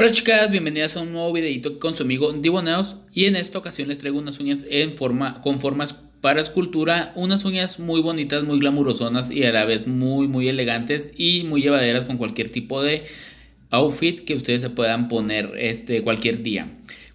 Hola chicas, bienvenidas a un nuevo videito con su amigo Diboneos y en esta ocasión les traigo unas uñas en forma, con formas para escultura, unas uñas muy bonitas, muy glamurosonas y a la vez muy muy elegantes y muy llevaderas con cualquier tipo de outfit que ustedes se puedan poner este, cualquier día.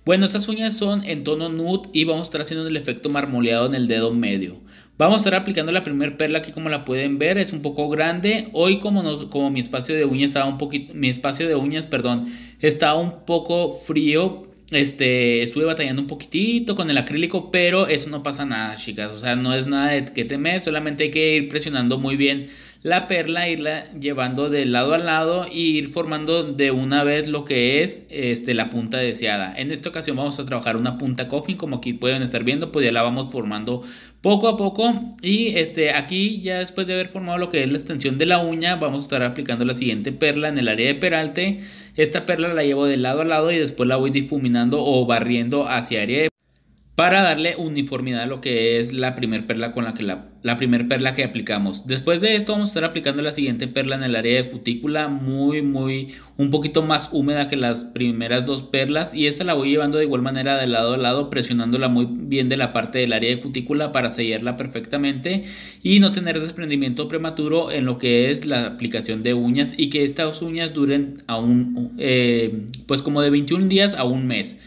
Bueno, estas uñas son en tono nude y vamos a estar haciendo el efecto marmoleado en el dedo medio. Vamos a estar aplicando la primer perla aquí como la pueden ver, es un poco grande. Hoy como, como mi espacio de uñas estaba un poquito, mi espacio de uñas, perdón, estaba un poco frío. Este, estuve batallando un poquitito con el acrílico, pero eso no pasa nada, chicas. O sea, no es nada de que temer, solamente hay que ir presionando muy bien la perla, irla llevando de lado a lado y ir formando de una vez lo que es este, la punta deseada. En esta ocasión vamos a trabajar una punta coffin, como aquí pueden estar viendo, pues ya la vamos formando poco a poco. Y este, aquí ya después de haber formado lo que es la extensión de la uña, vamos a estar aplicando la siguiente perla en el área de peralte. Esta perla la llevo de lado a lado y después la voy difuminando o barriendo hacia área de para darle uniformidad a lo que es la primer perla con la que la, la perla que aplicamos. Después de esto vamos a estar aplicando la siguiente perla en el área de cutícula muy muy un poquito más húmeda que las primeras dos perlas y esta la voy llevando de igual manera de lado a lado presionándola muy bien de la parte del área de cutícula para sellarla perfectamente y no tener desprendimiento prematuro en lo que es la aplicación de uñas y que estas uñas duren aún eh, pues como de 21 días a un mes.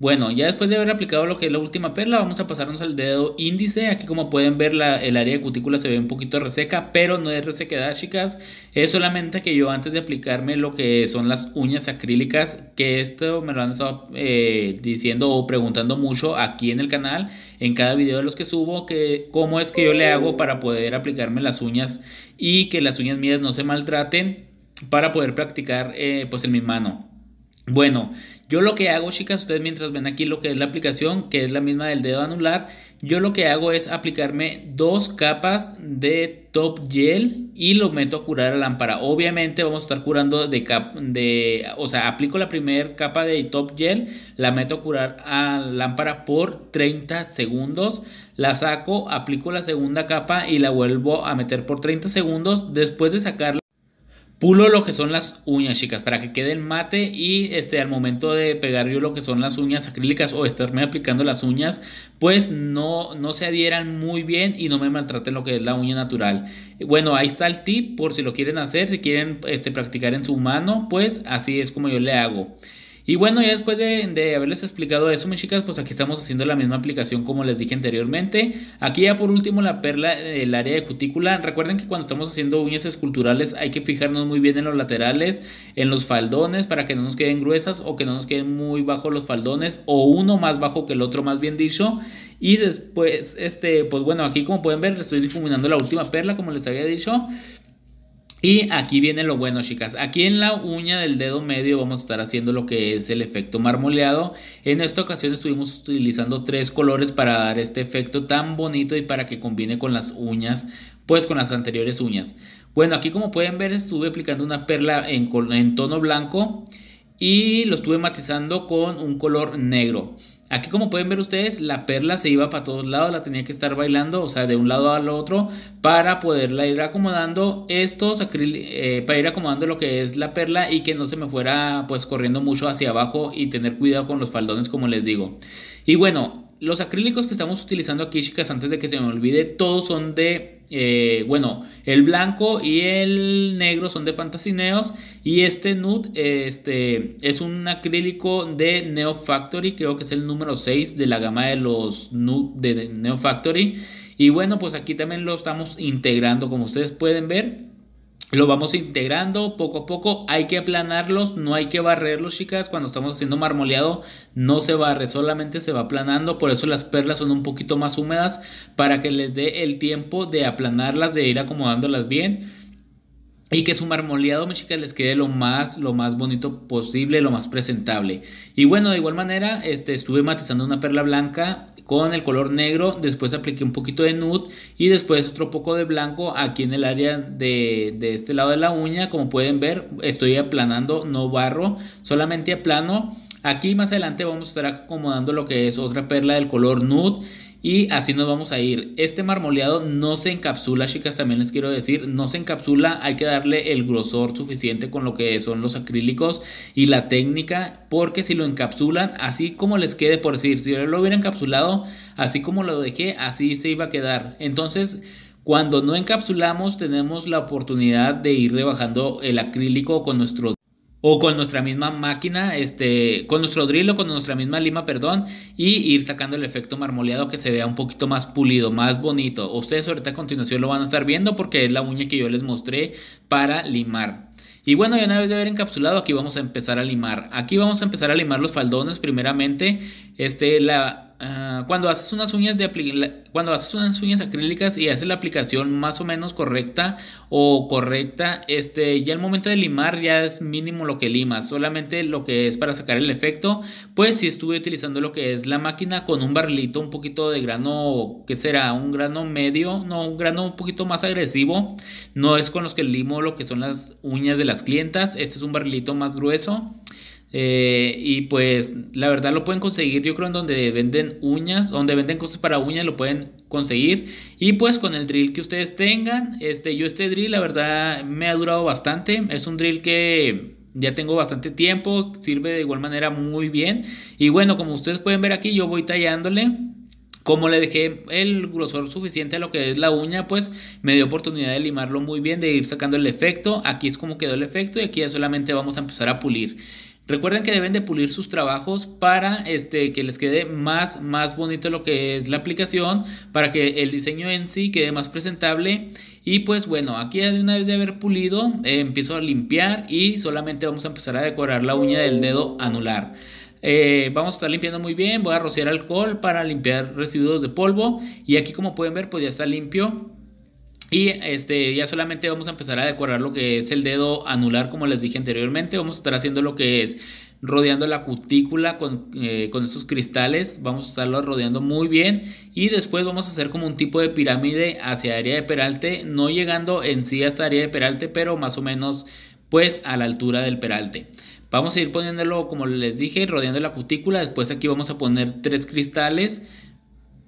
Bueno, ya después de haber aplicado lo que es la última perla, vamos a pasarnos al dedo índice. Aquí como pueden ver la, el área de cutícula se ve un poquito reseca, pero no es resequedad chicas. Es solamente que yo antes de aplicarme lo que son las uñas acrílicas, que esto me lo han estado eh, diciendo o preguntando mucho aquí en el canal, en cada video de los que subo, que cómo es que yo le hago para poder aplicarme las uñas y que las uñas mías no se maltraten para poder practicar eh, pues en mi mano. Bueno, yo lo que hago, chicas, ustedes mientras ven aquí lo que es la aplicación, que es la misma del dedo anular, yo lo que hago es aplicarme dos capas de top gel y lo meto a curar a lámpara. Obviamente vamos a estar curando de cap de, o sea, aplico la primera capa de top gel, la meto a curar a lámpara por 30 segundos, la saco, aplico la segunda capa y la vuelvo a meter por 30 segundos. Después de sacarla Pulo lo que son las uñas, chicas, para que queden mate y este, al momento de pegar yo lo que son las uñas acrílicas o estarme aplicando las uñas, pues no, no se adhieran muy bien y no me maltraten lo que es la uña natural. Bueno, ahí está el tip por si lo quieren hacer, si quieren este, practicar en su mano, pues así es como yo le hago. Y bueno, ya después de, haberles explicado eso, mis chicas, pues aquí estamos haciendo la misma aplicación como les dije anteriormente. Aquí ya por último la perla, el área de cutícula. Recuerden que cuando estamos haciendo uñas esculturales hay que fijarnos muy bien en los laterales, en los faldones, para que no nos queden gruesas o que no nos queden muy bajos los faldones o uno más bajo que el otro, más bien dicho. Y después, este, pues bueno, aquí como pueden ver, estoy difuminando la última perla, como les había dicho. Y aquí viene lo bueno, chicas. Aquí en la uña del dedo medio vamos a estar haciendo lo que es el efecto marmoleado. En esta ocasión estuvimos utilizando tres colores para dar este efecto tan bonito y para que combine con las uñas, pues con las anteriores uñas. Bueno, aquí como pueden ver estuve aplicando una perla en, en tono blanco y lo estuve matizando con un color negro. Aquí como pueden ver ustedes, la perla se iba para todos lados, la tenía que estar bailando, o sea, de un lado al otro, para poderla ir acomodando estos, eh, para ir acomodando lo que es la perla y que no se me fuera pues corriendo mucho hacia abajo y tener cuidado con los faldones como les digo. Y bueno, los acrílicos que estamos utilizando aquí, chicas, antes de que se me olvide, todos son de, eh, bueno, el blanco y el negro son de Fantasineos y este nude este, es un acrílico de Neo Factory, creo que es el número 6 de la gama de los nude de Neo Factory. Y bueno, pues aquí también lo estamos integrando, como ustedes pueden ver. Lo vamos integrando poco a poco. Hay que aplanarlos, no hay que barrerlos, chicas. Cuando estamos haciendo marmoleado, no se barre, solamente se va aplanando. Por eso las perlas son un poquito más húmedas para que les dé el tiempo de aplanarlas, de ir acomodándolas bien. Y que su marmoleado, mis chicas, les quede lo más, lo más bonito posible, lo más presentable. Y bueno, de igual manera, este, estuve matizando una perla blanca con el color negro, después apliqué un poquito de nude y después otro poco de blanco aquí en el área de, de este lado de la uña. Como pueden ver, estoy aplanando, no barro, solamente aplano. Aquí más adelante vamos a estar acomodando lo que es otra perla del color nude y así nos vamos a ir. Este marmoleado no se encapsula, chicas, también les quiero decir, no se encapsula, hay que darle el grosor suficiente con lo que son los acrílicos y la técnica, porque si lo encapsulan, así como les quede, por decir, si yo lo hubiera encapsulado, así como lo dejé, así se iba a quedar. Entonces, cuando no encapsulamos, tenemos la oportunidad de ir rebajando el acrílico con nuestro o con nuestra misma máquina, este, con nuestro drill o con nuestra misma lima, perdón, y ir sacando el efecto marmoleado que se vea un poquito más pulido, más bonito. Ustedes ahorita a continuación lo van a estar viendo porque es la uña que yo les mostré para limar. Y bueno, ya una vez de haber encapsulado, aquí vamos a empezar a limar. Aquí vamos a empezar a limar los faldones primeramente. Este, la, Ah, cuando haces unas uñas de cuando haces unas uñas acrílicas y haces la aplicación más o menos correcta o correcta, este ya el momento de limar ya es mínimo lo que limas, solamente lo que es para sacar el efecto, pues si estuve utilizando lo que es la máquina con un barrilito un poquito de grano, que será? Un grano medio, no, un grano un poquito más agresivo, no es con los que limo lo que son las uñas de las clientas, este es un barrilito más grueso. Eh, y pues la verdad lo pueden conseguir, yo creo en donde venden uñas, donde venden cosas para uñas lo pueden conseguir. Y pues con el drill que ustedes tengan, este, yo este drill la verdad me ha durado bastante. Es un drill que ya tengo bastante tiempo, sirve de igual manera muy bien. Y bueno, como ustedes pueden ver aquí, yo voy tallándole. Como le dejé el grosor suficiente a lo que es la uña, pues me dio oportunidad de limarlo muy bien, de ir sacando el efecto. Aquí es como quedó el efecto y aquí ya solamente vamos a empezar a pulir. Recuerden que deben de pulir sus trabajos para este, que les quede más, más bonito lo que es la aplicación, para que el diseño en sí quede más presentable. Y pues bueno, aquí de una vez de haber pulido, eh, empiezo a limpiar y solamente vamos a empezar a decorar la uña del dedo anular. Eh, vamos a estar limpiando muy bien, voy a rociar alcohol para limpiar residuos de polvo y aquí como pueden ver pues ya está limpio y este, ya solamente vamos a empezar a decorar lo que es el dedo anular, como les dije anteriormente. Vamos a estar haciendo lo que es rodeando la cutícula con, eh, con estos cristales. Vamos a estarlo rodeando muy bien. Y después vamos a hacer como un tipo de pirámide hacia área de peralte. No llegando en sí hasta área de peralte, pero más o menos pues a la altura del peralte. Vamos a ir poniéndolo, como les dije, rodeando la cutícula. Después aquí vamos a poner tres cristales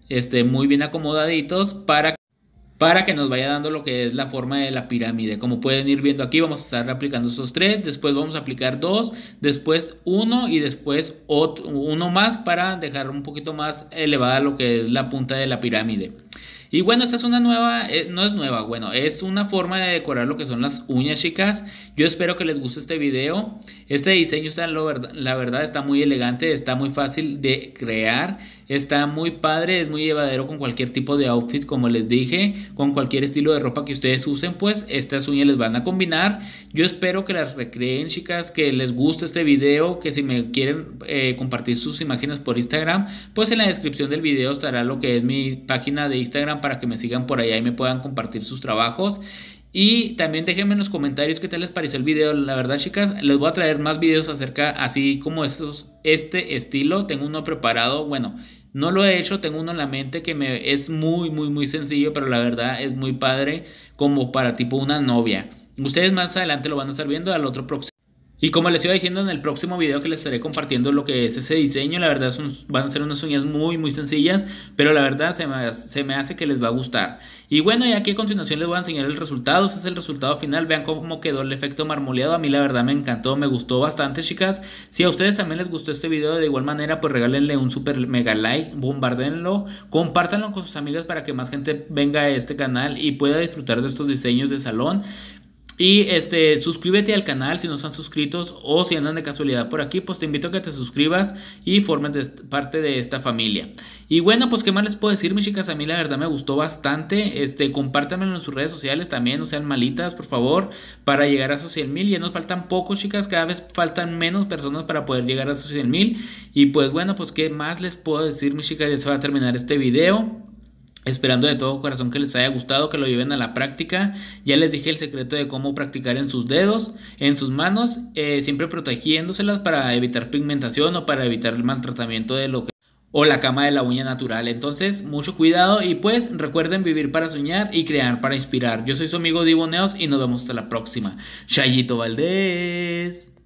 este, muy bien acomodaditos para para que nos vaya dando lo que es la forma de la pirámide. Como pueden ir viendo aquí, vamos a estar aplicando esos tres, después vamos a aplicar dos, después uno y después otro, uno más para dejar un poquito más elevada lo que es la punta de la pirámide. Y bueno, esta es una nueva, eh, no es nueva, bueno, es una forma de decorar lo que son las uñas, chicas. Yo espero que les guste este video. Este diseño está, la verdad, está muy elegante, está muy fácil de crear. Está muy padre, es muy llevadero con cualquier tipo de outfit, como les dije, con cualquier estilo de ropa que ustedes usen, pues estas uñas les van a combinar. Yo espero que las recreen, chicas, que les guste este video, que si me quieren eh, compartir sus imágenes por Instagram, pues en la descripción del video estará lo que es mi página de Instagram para que me sigan por allá y me puedan compartir sus trabajos. Y también déjenme en los comentarios qué tal les pareció el video. La verdad, chicas, les voy a traer más videos acerca así como estos, este estilo. Tengo uno preparado. Bueno, no lo he hecho, tengo uno en la mente que me es muy, muy, muy sencillo, pero la verdad es muy padre como para tipo una novia. Ustedes más adelante lo van a estar viendo al otro próximo. Y como les iba diciendo en el próximo video que les estaré compartiendo lo que es ese diseño, la verdad van a ser unas uñas muy muy sencillas, pero la verdad se me, hace que les va a gustar. Y bueno, y aquí a continuación les voy a enseñar el resultado, ese es el resultado final, vean cómo quedó el efecto marmoleado, a mí la verdad me encantó, me gustó bastante chicas. Si a ustedes también les gustó este video de igual manera, pues regálenle un super mega like, bombardenlo, compártanlo con sus amigos para que más gente venga a este canal y pueda disfrutar de estos diseños de salón. Y este, suscríbete al canal si no están suscritos o si andan de casualidad por aquí, pues te invito a que te suscribas y formes parte de esta familia. Y bueno, pues qué más les puedo decir, mis chicas, a mí la verdad me gustó bastante. Este, compártanmelo en sus redes sociales también, no sean malitas, por favor, para llegar a esos 100 mil. Ya nos faltan pocos, chicas, cada vez faltan menos personas para poder llegar a esos 100 mil. Y pues bueno, pues qué más les puedo decir, mis chicas, ya se va a terminar este video. Esperando de todo corazón que les haya gustado, que lo lleven a la práctica. Ya les dije el secreto de cómo practicar en sus dedos, en sus manos, eh, siempre protegiéndoselas para evitar pigmentación o para evitar el maltratamiento de lo que o la cama de la uña natural. Entonces, mucho cuidado y pues recuerden vivir para soñar y crear para inspirar. Yo soy su amigo Divo Neos y nos vemos hasta la próxima. Chayito Valdés.